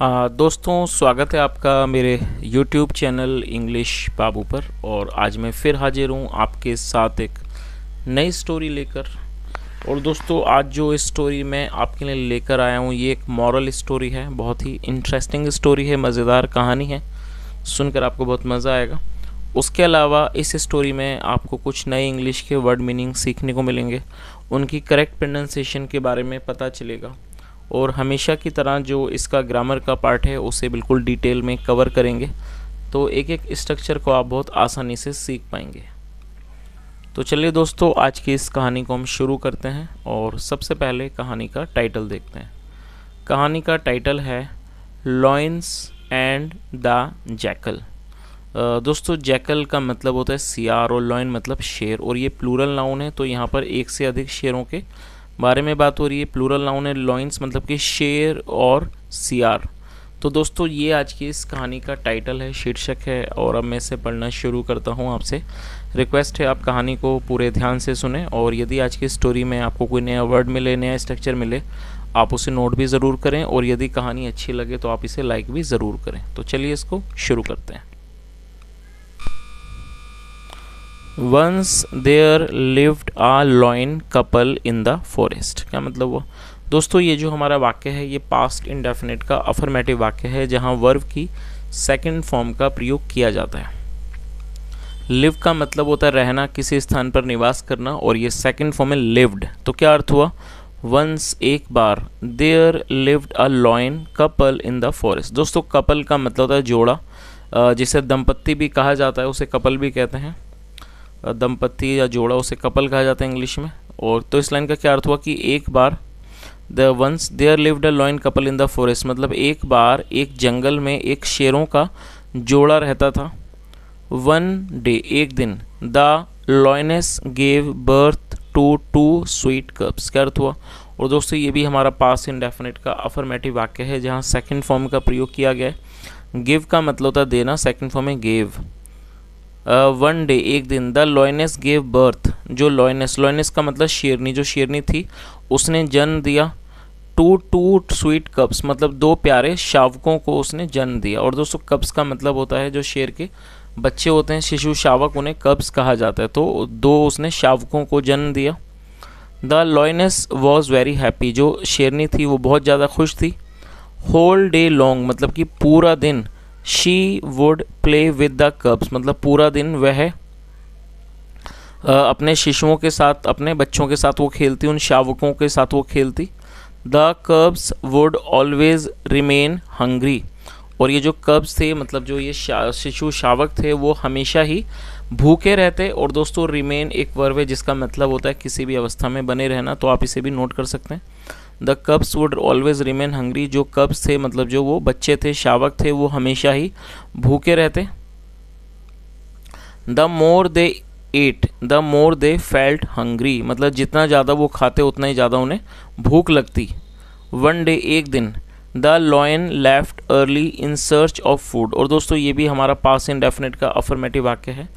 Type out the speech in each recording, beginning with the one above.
दोस्तों, स्वागत है आपका मेरे YouTube चैनल इंग्लिश बाबू पर। और आज मैं फिर हाजिर हूँ आपके साथ एक नई स्टोरी लेकर। और दोस्तों, आज जो इस स्टोरी मैं आपके लिए लेकर आया हूँ, ये एक मॉरल स्टोरी है। बहुत ही इंटरेस्टिंग स्टोरी है, मज़ेदार कहानी है। सुनकर आपको बहुत मज़ा आएगा। उसके अलावा इस स्टोरी में आपको कुछ नए इंग्लिश के वर्ड मीनिंग सीखने को मिलेंगे। उनकी करेक्ट प्रोनाउंसिएशन के बारे में पता चलेगा। और हमेशा की तरह जो इसका ग्रामर का पार्ट है, उसे बिल्कुल डिटेल में कवर करेंगे। तो एक एक स्ट्रक्चर को आप बहुत आसानी से सीख पाएँगे। तो चलिए दोस्तों, आज की इस कहानी को हम शुरू करते हैं और सबसे पहले कहानी का टाइटल देखते हैं। कहानी का टाइटल है लॉइंस एंड द जैकल दोस्तों जैकल का मतलब होता है सियार और लॉइन मतलब शेर और ये प्लूरल नाउन है तो यहाँ पर एक से अधिक शेरों के बारे में बात हो रही है प्लूरल नाउन है लॉइंस मतलब कि शेर और सियार। तो दोस्तों, ये आज की इस कहानी का टाइटल है, शीर्षक है, और अब मैं इसे पढ़ना शुरू करता हूँ आपसे। रिक्वेस्ट है, आप कहानी को पूरे ध्यान से सुने, और यदि आज की स्टोरी में आपको कोई नया वर्ड मिले, नया स्ट्रक्चर मिले, आप उसे नोट भी ज़रूर करें, और यदि कहानी अच्छी लगे तो आप इसे लाइक भी ज़रूर करें। तो चलिए इसको शुरू करते हैं। Once there lived a lion couple in the forest क्या मतलब वो दोस्तों, ये जो हमारा वाक्य है, ये पास्ट इंडेफिनेट का अफर्मेटिव वाक्य है, जहाँ वर्व की सेकेंड फॉर्म का प्रयोग किया जाता है। लिव का मतलब होता है रहना, किसी स्थान पर निवास करना, और ये सेकेंड फॉर्म है लिव्ड तो क्या अर्थ हुआ? वंस एक बार there lived a lion couple in the forest दोस्तों कपल का मतलब होता है जोड़ा जिसे दंपत्ति भी कहा जाता है, उसे कपल भी कहते हैं। दंपत्ति या जोड़ा उसे कपल कहा जाता है इंग्लिश में। और तो इस लाइन का क्या अर्थ हुआ कि एक बार the once there lived a lion couple in the forest मतलब एक बार एक जंगल में एक शेरों का जोड़ा रहता था। वन डे एक दिन the lioness gave birth to two sweet cubs क्या अर्थ हुआ? और दोस्तों, ये भी हमारा पास इंडेफिनेट का अफर्मेटिव वाक्य है, जहाँ सेकंड फॉर्म का प्रयोग किया गया है। गिव का मतलब होता है देना सेकंड फॉर्म है गेव वन डे एक दिन, द लॉयनेस गेव बर्थ। जो लॉयनेस लॉयनेस का मतलब शेरनी, जो शेरनी थी, उसने जन्म दिया। टू टू स्वीट कप्स मतलब दो प्यारे शावकों को उसने जन्म दिया। और दोस्तों, कप्स का मतलब होता है जो शेर के बच्चे होते हैं, शिशु शावक, उन्हें कब्स कहा जाता है। तो दो उसने शावकों को जन्म दिया। The lioness was very happy. जो शेरनी थी, वो बहुत ज़्यादा खुश थी। होल डे लॉन्ग मतलब कि पूरा दिन she would play with the cubs मतलब पूरा दिन वह अपने शिशुओं के साथ अपने बच्चों के साथ वो खेलती उन शावकों के साथ वो खेलती। The cubs would always remain hungry और ये जो कब्स थे मतलब जो ये शा, शिशु शावक थे वो हमेशा ही भूखे रहते। और दोस्तों रिमेन एक वर्व है जिसका मतलब होता है किसी भी अवस्था में बने रहना। तो आप इसे भी नोट कर सकते हैं। The cubs would always remain hungry जो कब्स थे मतलब जो वो बच्चे थे, शावक थे, वो हमेशा ही भूखे रहते। The more they ate the more they felt hungry मतलब जितना ज़्यादा वो खाते, उतना ही ज़्यादा उन्हें भूख लगती। वन डे एक दिन the lion left early in search of food और दोस्तों, ये भी हमारा पास इन डेफिनेट का अफर्मेटिव वाक्य है।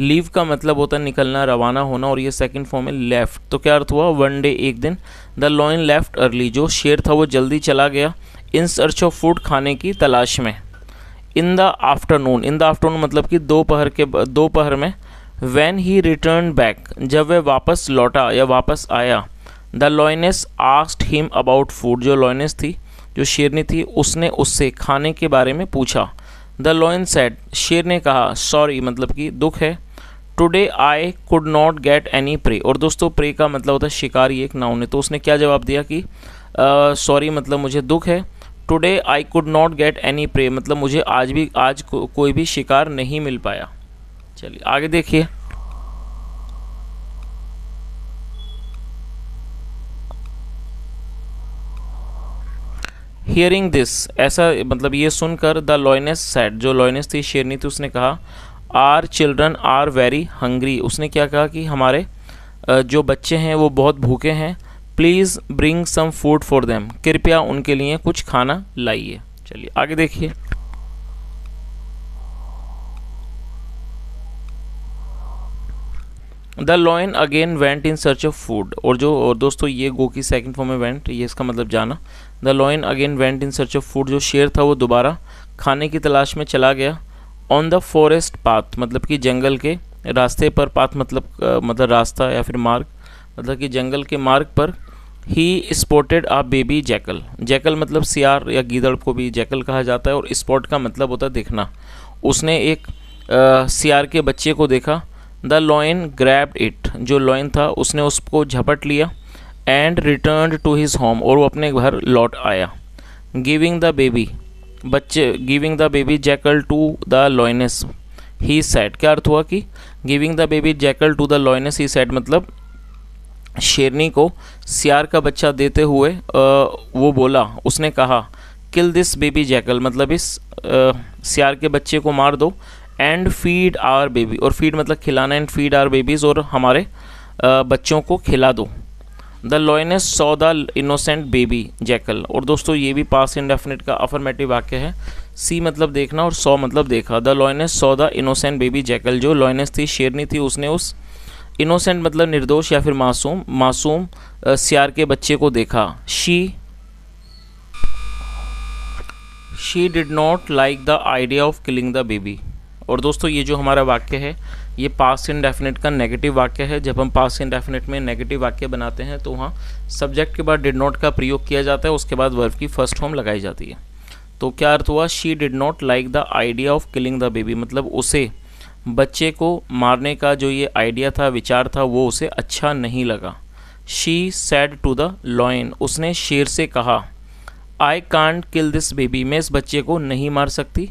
लीव का मतलब होता है निकलना, रवाना होना और ये सेकंड फॉर्म है लेफ़्ट तो क्या अर्थ हुआ? वन डे एक दिन. द लॉइन लेफ़्ट अर्ली जो शेर था वो जल्दी चला गया इन सर्च ऑफ़ फ़ूड खाने की तलाश में. In the afternoon in the afternoon मतलब कि दोपहर के, दोपहर में. वैन ही रिटर्न बैक जब वह वापस लौटा या वापस आया the lioness asked him about food जो लॉयनेस थी, जो शेरनी थी, उसने उससे खाने के बारे में पूछा. द लॉयन सेट शेर ने कहा सॉरी मतलब कि दुख है। Today I could not get any prey और दोस्तों प्रे का मतलब होता है शिकारी एक नाउन है। तो उसने क्या जवाब दिया कि सॉरी uh, मतलब मुझे दुख है। Today I could not get any prey मतलब मुझे आज भी आज को, कोई भी शिकार नहीं मिल पाया। चलिए आगे देखिए। हियरिंग दिस ऐसा मतलब ये सुनकर द लॉयनेस सेट जो लॉयनेस थी, शेरनी थी, उसने कहा our children are very hungry उसने क्या कहा कि हमारे जो बच्चे हैं, वो बहुत भूखे हैं please bring some food for them कृपया उनके लिए कुछ खाना लाइए। चलिए, आगे देखिए। The lion again went in search of food और जो, और दोस्तों, ये गो की सेकंड फॉर्म में वेंट ये इसका मतलब जाना। The lion again went in search of food जो शेर था वो दोबारा खाने की तलाश में चला गया। ऑन द फॉरेस्ट पाथ मतलब कि जंगल के रास्ते पर पाथ मतलब मतलब रास्ता या फिर मार्ग मतलब कि जंगल के मार्ग पर he spotted a baby jackal jackal मतलब सियार या गीदड़ को भी जैकल कहा जाता है और स्पॉट का मतलब होता है देखना। उसने एक आ, सियार के बच्चे को देखा। द लॉइन ग्रैप्ड इट जो लॉइन था उसने उसको झपट लिया। And return to his home और वो अपने घर लौट आया। गिविंग द बेबी बच्चे giving the baby jackal to the lioness he said क्या अर्थ हुआ कि giving the baby jackal to the lioness he said मतलब शेरनी को सियार का बच्चा देते हुए आ, वो बोला उसने कहा किल दिस बेबी जैकल मतलब इस सियार के बच्चे को मार दो एंड फ़ीड आर बेबी और फ़ीड मतलब खिलाना एंड फ़ीड आर बेबीज़ और हमारे आ, बच्चों को खिला दो। The lioness saw the innocent baby jackal. और दोस्तों, ये भी पास इंडेफिनेट का अफर्मेटिव वाक्य है। सी मतलब देखना और सौ मतलब देखा। The lioness saw the innocent baby jackal, जो लॉयनेस थी, शेरनी थी, उसने उस इनोसेंट मतलब निर्दोष या फिर मासूम मासूम सियार के बच्चे को देखा। She she did not like the idea of killing the baby. और दोस्तों, ये जो हमारा वाक्य है ये पास इन डेफिनेट का नेगेटिव वाक्य है। जब हम पास इन डेफिनेट में नेगेटिव वाक्य बनाते हैं तो वहाँ सब्जेक्ट के बाद डिड नॉट का प्रयोग किया जाता है। उसके बाद वर्ब की फ़र्स्ट फॉर्म लगाई जाती है। तो क्या अर्थ हुआ? She did not like the idea of killing the baby मतलब उसे, बच्चे को मारने का जो ये आइडिया था, विचार था, वो उसे अच्छा नहीं लगा। She said to the lion उसने शेर से कहा I can't kill this baby मैं इस बच्चे को नहीं मार सकती।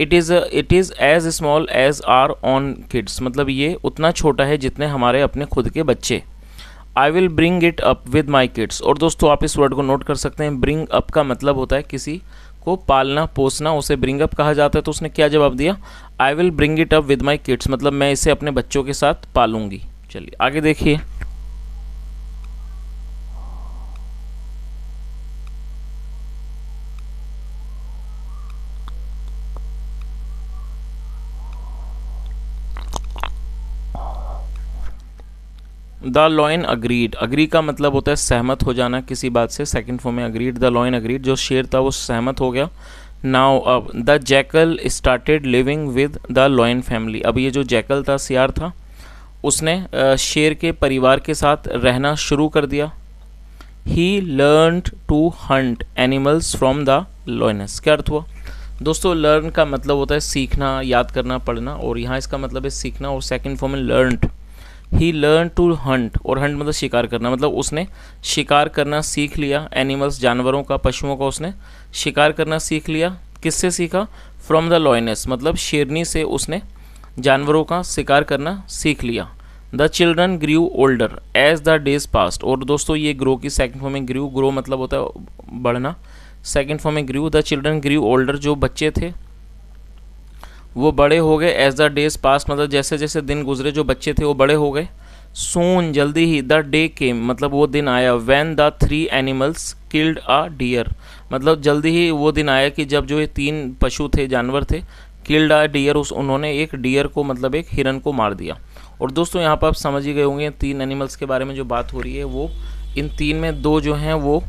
It is it is as small as our on kids मतलब ये उतना छोटा है जितने हमारे अपने खुद के बच्चे। I will bring it up with my kids और दोस्तों, आप इस वर्ड को नोट कर सकते हैं। ब्रिंग अप का मतलब होता है किसी को पालना, पोसना, उसे ब्रिंग अप कहा जाता है। तो उसने क्या जवाब दिया? I will bring it up with my kids मतलब मैं इसे अपने बच्चों के साथ पालूँगी। चलिए, आगे देखिए। The lion agreed. अग्री का मतलब होता है सहमत हो जाना किसी बात से। सेकंड फॉर्म में अग्रीड, द लॉइन अग्रीड, जो शेर था वो सहमत हो गया। नाउ अब, the jackal started living with the lion family. अब ये जो जैकल था, सियार था, उसने शेर के परिवार के साथ रहना शुरू कर दिया। He learn to hunt animals from the lions क्या अर्थ हुआ? दोस्तों लर्न का मतलब होता है सीखना, याद करना, पढ़ना, और यहाँ इसका मतलब है सीखना, और सेकंड फॉर्म में learned he learn to hunt और हंट मतलब शिकार करना मतलब उसने शिकार करना सीख लिया। एनिमल्स जानवरों का, पशुओं का उसने शिकार करना सीख लिया। किससे सीखा? फ्रॉम द लॉयनेस मतलब शेरनी से उसने जानवरों का शिकार करना सीख लिया। The children grew older as the days passed और दोस्तों, ये ग्रो की सेकंड फॉर्म में ग्रू ग्रो मतलब होता है बढ़ना। सेकंड फॉर्म में grew the children grew older जो बच्चे थे वो बड़े हो गए एज द डेज़ पास मतलब जैसे जैसे दिन गुजरे, जो बच्चे थे वो बड़े हो गए। सोन जल्दी ही द डे केम मतलब वो दिन आया when the three animals killed a deer मतलब जल्दी ही वो दिन आया कि जब जो ये तीन पशु थे, जानवर थे किल्ड अ डियर उस उन्होंने एक डियर को मतलब एक हिरन को मार दिया। और दोस्तों, यहाँ पर आप समझ ही गए होंगे, तीन एनिमल्स के बारे में जो बात हो रही है, वो इन तीन में दो जो हैं, वो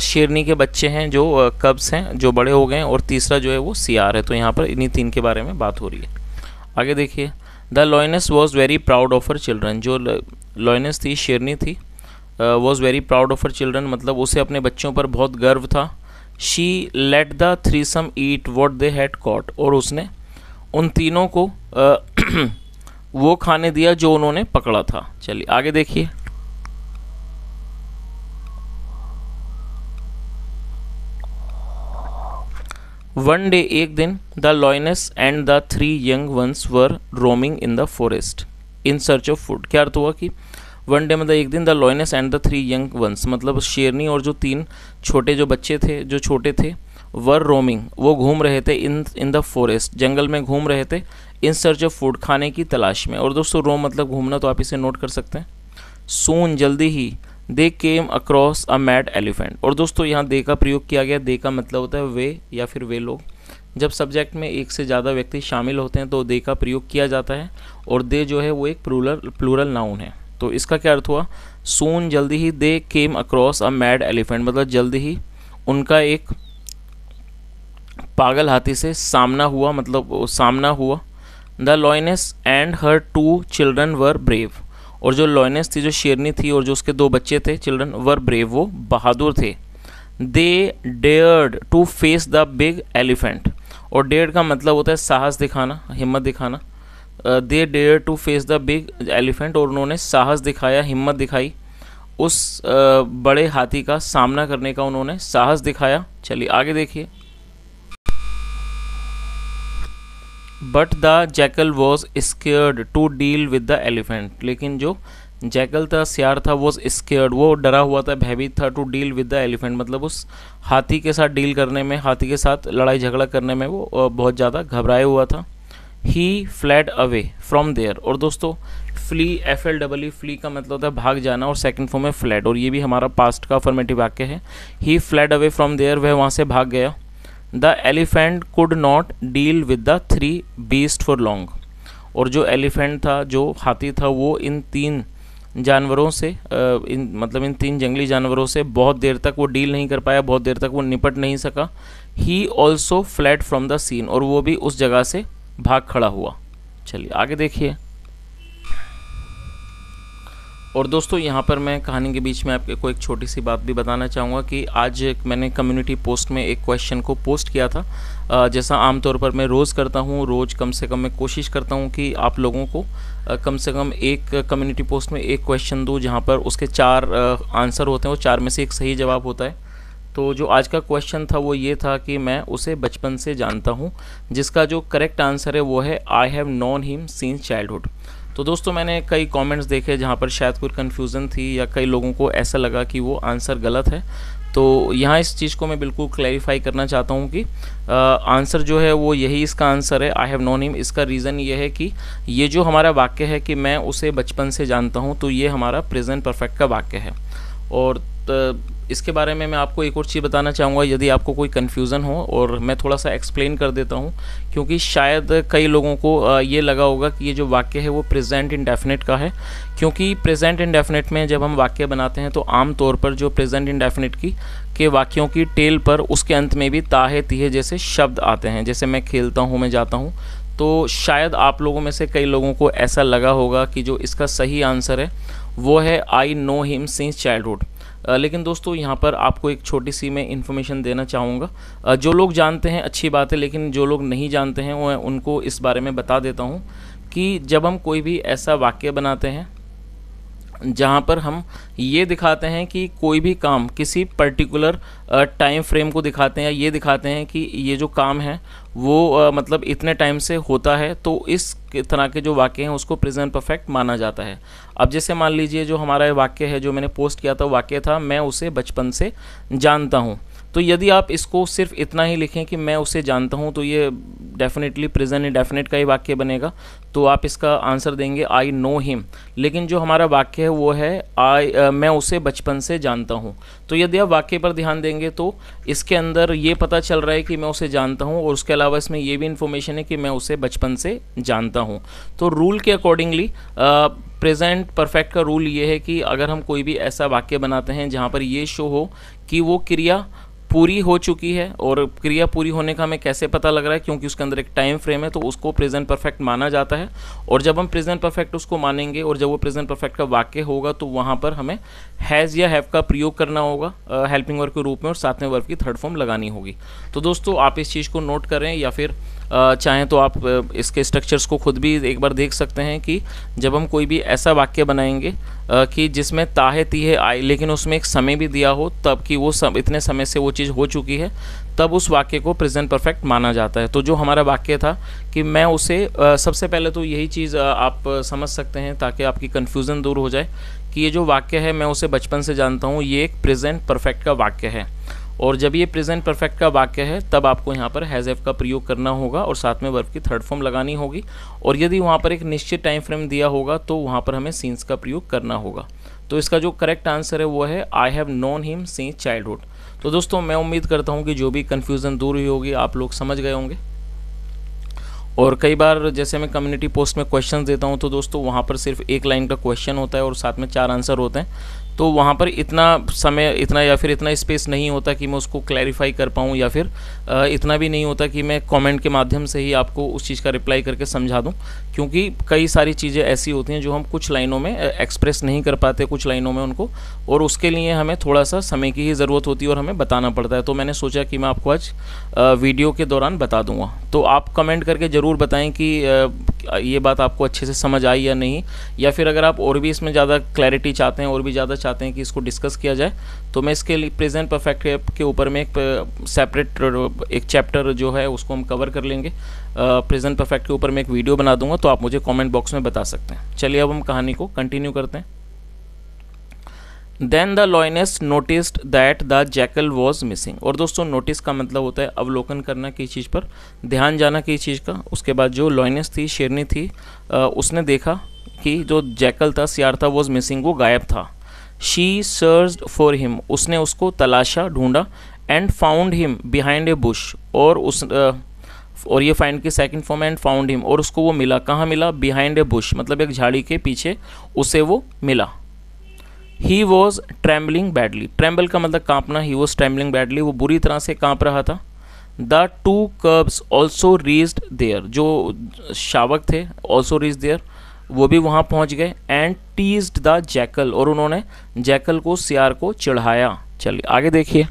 शेरनी के बच्चे हैं जो कब्स हैं, जो बड़े हो गए हैं और तीसरा जो है वो सियार है। तो यहाँ पर इन्हीं तीन के बारे में बात हो रही है। आगे देखिए। The lioness was very proud of her children. जो लॉयनेस थी, शेरनी थी was very proud of her children. मतलब उसे अपने बच्चों पर बहुत गर्व था। She let the three some eat what they had caught और उसने उन तीनों को वो खाने दिया जो उन्होंने पकड़ा था। चलिए, आगे देखिए। वन डे एक दिन the lioness and the three young ones were roaming in the forest in search of food क्या अर्थ हुआ कि वन डे मतलब एक दिन the lioness and the three young ones मतलब शेरनी और जो तीन छोटे जो बच्चे थे, जो छोटे थे वर रोमिंग वो घूम रहे थे इन इन द फॉरेस्ट जंगल में घूम रहे थे इन सर्च ऑफ़ फ़ूड खाने की तलाश में। और दोस्तों रोम मतलब घूमना तो आप इसे नोट कर सकते हैं। सून जल्दी ही they came across a mad elephant और दोस्तों, यहाँ दे का प्रयोग किया गया। दे का मतलब होता है वे या फिर वे लोग। जब सब्जेक्ट में एक से ज़्यादा व्यक्ति शामिल होते हैं तो दे का प्रयोग किया जाता है। और दे जो है, वो एक प्लूरल प्लूरल नाउन है। तो इसका क्या अर्थ हुआ? सोन जल्दी ही they came across a mad elephant मतलब जल्दी ही उनका एक पागल हाथी से सामना हुआ मतलब सामना हुआ। The lioness and her two children were brave और जो लॉयनेस थी जो शेरनी थी और जो उसके दो बच्चे थे चिल्ड्रन वर ब्रेव वो बहादुर थे। They dared to face the big elephant और डेयर का मतलब होता है साहस दिखाना हिम्मत दिखाना। They dare to face the big elephant और उन्होंने साहस दिखाया हिम्मत दिखाई। उस uh, बड़े हाथी का सामना करने का उन्होंने साहस दिखाया। चलिए आगे देखिए। But the jackal was scared to deal with the elephant लेकिन जो जैकल था, सियार था, वो स्केयर्ड वो डरा हुआ था, भयभीत था to deal with the elephant मतलब उस हाथी के साथ डील करने में, हाथी के साथ लड़ाई झगड़ा करने में वो बहुत ज़्यादा घबराया हुआ था। He fled away from there और दोस्तों flee F L double E flee का मतलब है भाग जाना और सेकंड फॉर्म में फ्लैड और ये भी हमारा पास्ट का फॉर्मेटिव वाक्य है। He fled away from there वह वहाँ से भाग गया। The elephant could not deal with the three beast for long और जो एलिफेंट था, जो हाथी था, वो इन तीन जानवरों से इन मतलब इन तीन जंगली जानवरों से बहुत देर तक वो डील नहीं कर पाया, बहुत देर तक वो निपट नहीं सका। He also fled from the scene और वो भी उस जगह से भाग खड़ा हुआ। चलिए, आगे देखिए। और दोस्तों, यहाँ पर मैं कहानी के बीच में आपको एक छोटी सी बात भी बताना चाहूँगा कि आज मैंने कम्युनिटी पोस्ट में एक क्वेश्चन को पोस्ट किया था। जैसा आमतौर पर मैं रोज़ करता हूँ, रोज़ कम से कम मैं कोशिश करता हूँ कि आप लोगों को कम से कम एक कम्युनिटी पोस्ट में एक क्वेश्चन दूँ जहाँ पर उसके चार आंसर होते हैं वो चार में से एक सही जवाब होता है। तो जो आज का क्वेश्चन था वो ये था कि मैं उसे बचपन से जानता हूँ, जिसका जो करेक्ट आंसर है वो है I have known him since childhood तो दोस्तों मैंने कई कमेंट्स देखे जहाँ पर शायद कोई कन्फ्यूज़न थी या कई लोगों को ऐसा लगा कि वो आंसर गलत है। तो यहाँ इस चीज़ को मैं बिल्कुल क्लैरिफाई करना चाहता हूँ कि आंसर जो है वो यही इसका आंसर है। आई हैव नोन हिम इसका रीज़न ये है कि ये जो हमारा वाक्य है कि मैं उसे बचपन से जानता हूँ तो ये हमारा प्रेजेंट परफेक्ट का वाक्य है। और इसके बारे में मैं आपको एक और चीज़ बताना चाहूँगा, यदि आपको कोई कन्फ्यूज़न हो और मैं थोड़ा सा एक्सप्लेन कर देता हूँ, क्योंकि शायद कई लोगों को ये लगा होगा कि ये जो वाक्य है वो प्रेजेंट इंडेफिनेट का है, क्योंकि प्रेजेंट इंडेफिनेट में जब हम वाक्य बनाते हैं तो आम तौर पर जो प्रेजेंट इंडेफिनेट की, के वाक्यों की टेल पर उसके अंत में भी ताहे तीहे जैसे शब्द आते हैं, जैसे मैं खेलता हूँ, मैं जाता हूँ तो शायद आप लोगों में से कई लोगों को ऐसा लगा होगा कि जो इसका सही आंसर है, वो है I know him since childhood लेकिन दोस्तों, यहाँ पर आपको एक छोटी सी मैं इन्फॉर्मेशन देना चाहूँगा। जो लोग जानते हैं, अच्छी बात है, लेकिन जो लोग नहीं जानते हैं, वो उनको इस बारे में बता देता हूँ कि जब हम कोई भी ऐसा वाक्य बनाते हैं, जहाँ पर हम ये दिखाते हैं कि कोई भी काम किसी पर्टिकुलर टाइम फ्रेम को दिखाते हैं या ये दिखाते हैं कि ये जो काम है वो मतलब इतने टाइम से होता है तो इस तरह के जो वाक्य हैं, उसको प्रेजेंट परफेक्ट माना जाता है। अब जैसे मान लीजिए जो हमारा वाक्य है, जो मैंने पोस्ट किया था वाक्य था, मैं उसे बचपन से जानता हूँ। तो यदि आप इसको सिर्फ़ इतना ही लिखें कि मैं उसे जानता हूँ तो ये डेफिनेटली प्रेजेंट इंडेफिनेट का ही वाक्य बनेगा तो आप इसका आंसर देंगे आई नो हिम लेकिन जो हमारा वाक्य है, वो है आई मैं उसे बचपन से जानता हूँ। तो यदि आप वाक्य पर ध्यान देंगे तो इसके अंदर ये पता चल रहा है कि मैं उसे जानता हूँ, और उसके अलावा इसमें ये भी इन्फॉर्मेशन है कि मैं उसे बचपन से जानता हूँ। तो रूल के अकॉर्डिंगली प्रेजेंट परफेक्ट का रूल ये है कि अगर हम कोई भी ऐसा वाक्य बनाते हैं जहाँ पर ये शो हो कि वो क्रिया पूरी हो चुकी है और क्रिया पूरी होने का हमें कैसे पता लग रहा है? क्योंकि उसके अंदर एक टाइम फ्रेम है तो उसको प्रेजेंट परफेक्ट माना जाता है। और जब हम प्रेजेंट परफेक्ट उसको मानेंगे और जब वो प्रेजेंट परफेक्ट का वाक्य होगा तो वहाँ पर हमें हैज़ या हैव का प्रयोग करना होगा हेल्पिंग वर्क के रूप में और साथ में वर्ग की थर्ड फॉर्म लगानी होगी। तो दोस्तों, आप इस चीज़ को नोट करें या फिर चाहें तो आप इसके स्ट्रक्चर्स को खुद भी एक बार देख सकते हैं कि जब हम कोई भी ऐसा वाक्य बनाएँगे कि जिसमें ताहे तीहे आए लेकिन उसमें एक समय भी दिया हो तब कि वो सम, इतने समय से वो चीज़ हो चुकी है तब उस वाक्य को प्रेजेंट परफेक्ट माना जाता है। तो जो हमारा वाक्य था कि मैं उसे सबसे पहले तो यही चीज़ आप समझ सकते हैं ताकि आपकी कन्फ्यूज़न दूर हो जाए कि ये जो वाक्य है मैं उसे बचपन से जानता हूँ ये एक प्रेजेंट परफेक्ट का वाक्य है। और जब ये प्रेजेंट परफेक्ट का वाक्य है, तब आपको यहाँ पर हैज़ एफ़ का प्रयोग करना होगा और साथ में वर्ब की थर्ड फॉर्म लगानी होगी। और यदि वहाँ पर एक निश्चित टाइम फ्रेम दिया होगा तो वहाँ पर हमें सीन्स का प्रयोग करना होगा। तो इसका जो करेक्ट आंसर है, वो है I have known him since childhood तो दोस्तों, मैं उम्मीद करता हूँ कि जो भी कन्फ्यूज़न दूर हुई होगी, आप लोग समझ गए होंगे। और कई बार जैसे मैं कम्युनिटी पोस्ट में क्वेश्चन देता हूँ तो दोस्तों, वहाँ पर सिर्फ़ एक लाइन का क्वेश्चन होता है और साथ में चार आंसर होते हैं। तो वहाँ पर इतना समय, इतना या फिर इतना स्पेस नहीं होता कि मैं उसको क्लैरिफाई कर पाऊँ या फिर इतना भी नहीं होता कि मैं कमेंट के माध्यम से ही आपको उस चीज़ का रिप्लाई करके समझा दूँ। क्योंकि कई सारी चीज़ें ऐसी होती हैं जो हम कुछ लाइनों में एक्सप्रेस नहीं कर पाते कुछ लाइनों में उनको, और उसके लिए हमें थोड़ा सा समय की ही ज़रूरत होती है और हमें बताना पड़ता है। तो मैंने सोचा कि मैं आपको आज वीडियो के दौरान बता दूँगा। तो आप कमेंट करके ज़रूर बताएँ कि ये बात आपको अच्छे से समझ आई या नहीं, या फिर अगर आप और भी इसमें ज़्यादा क्लैरिटी चाहते हैं और भी ज़्यादा चाहते हैं कि इसको डिस्कस किया जाए तो मैं इसके लिए प्रेजेंट परफेक्ट के ऊपर में एक सेपरेट एक चैप्टर जो है, उसको हम कवर कर लेंगे। प्रेजेंट परफेक्ट के ऊपर मैं एक वीडियो बना दूँगा तो आप मुझे कमेंट बॉक्स में बता सकते हैं। चलिए अब हम कहानी को कंटिन्यू करते हैं। Then the lioness noticed that the jackal was missing और दोस्तों नोटिस का मतलब होता है अवलोकन करना किसी चीज़ पर, ध्यान जाना किसी चीज़ का। उसके बाद जो लॉयनेस थी, शेरनी थी उसने देखा कि जो जैकल था, सियार था वॉज़ मिसिंग वो गायब था। शी सर्च फॉर हिम उसने उसको तलाशा, ढूंढा and found him behind a bush और उस और ये फाइंड की second form and found him और उसको वो मिला। कहाँ मिला? बिहाइंड ए बुश मतलब एक झाड़ी के पीछे उसे वो मिला। He was trembling badly tremble का मतलब कांपना। ही वॉज़ ट्रैम्बलिंग बैडली वो बुरी तरह से काँप रहा था। The two cubs also reached there जो शावक थे ऑल्सो रीज देयर वो भी वहाँ पहुँच गए एंड टीज्ड द जैकल और उन्होंने जैकल को, सियार को चढ़ाया। चलिए, आगे देखिए।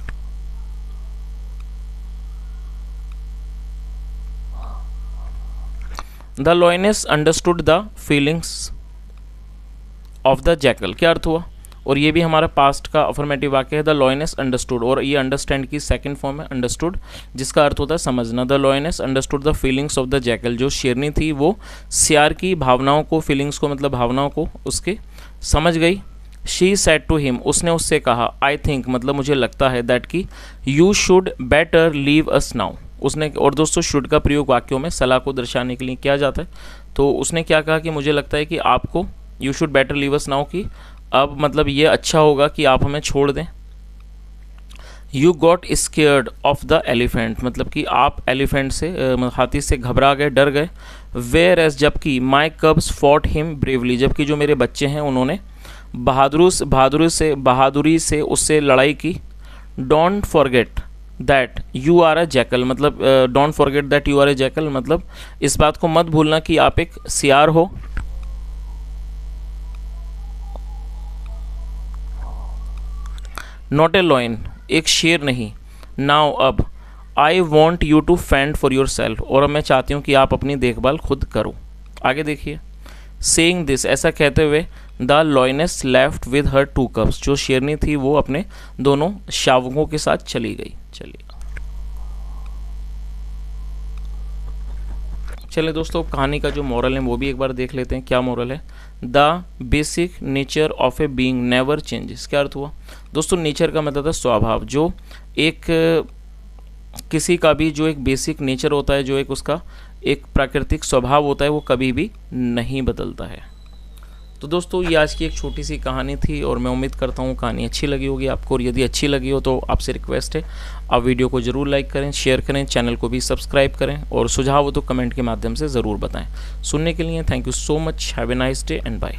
The lioness understood the feelings of the jackal क्या अर्थ हुआ? और ये भी हमारा पास्ट का अफर्मेटिव वाक्य है द लॉयनेस अंडरस्टूड और ये अंडरस्टैंड की सेकंड फॉर्म है अंडरस्टूड जिसका अर्थ होता है समझना। The lioness understood the feelings of the jackal जो शेरनी थी, वो सियार की भावनाओं को फीलिंग्स को मतलब भावनाओं को उसके समझ गई। शी सेट टू हिम उसने उससे कहा आई थिंक मतलब मुझे लगता है दैट कि you should better leave us now उसने, और दोस्तों शुड का प्रयोग वाक्यों में सलाह को दर्शाने के लिए किया जाता है। तो उसने क्या कहा कि मुझे लगता है कि आपको you should better leave us now कि अब मतलब ये अच्छा होगा कि आप हमें छोड़ दें। You got scared of the elephant मतलब कि आप एलिफेंट से हाथी से घबरा गए, डर गए। वेयर एज जबकि my cubs fought him bravely जबकि जो मेरे बच्चे हैं उन्होंने बहादुर बहादुरी से बहादुरी से उससे लड़ाई की। Don't forget that you are a jackal मतलब don't forget that you are a jackal मतलब इस बात को मत भूलना कि आप एक सियार हो। नॉट ए लॉइन एक शेर नहीं। नाउ अब I want you to fend for yourself और अब मैं चाहती हूँ कि आप अपनी देखभाल खुद करो। आगे देखिए। सेइंग दिस ऐसा कहते हुए the lioness left with her two cubs जो शेरनी थी, वो अपने दोनों शावकों के साथ चली गई। चलिए। चलिए दोस्तों, कहानी का जो मॉरल है, वो भी एक बार देख लेते हैं, क्या मॉरल है? The basic nature of a being never changes क्या अर्थ हुआ? दोस्तों नेचर का मतलब है स्वभाव, जो एक, किसी का भी जो एक बेसिक नेचर होता है, जो एक उसका एक प्राकृतिक स्वभाव होता है, वो कभी भी नहीं बदलता है। तो दोस्तों, ये आज की एक छोटी सी कहानी थी और मैं उम्मीद करता हूँ कहानी अच्छी लगी होगी आपको, और यदि अच्छी लगी हो तो आपसे रिक्वेस्ट है। आप वीडियो को ज़रूर लाइक करें, शेयर करें, चैनल को भी सब्सक्राइब करें और सुझाव हो तो कमेंट के माध्यम से ज़रूर बताएँ। सुनने के लिए thank you so much have a nice day and bye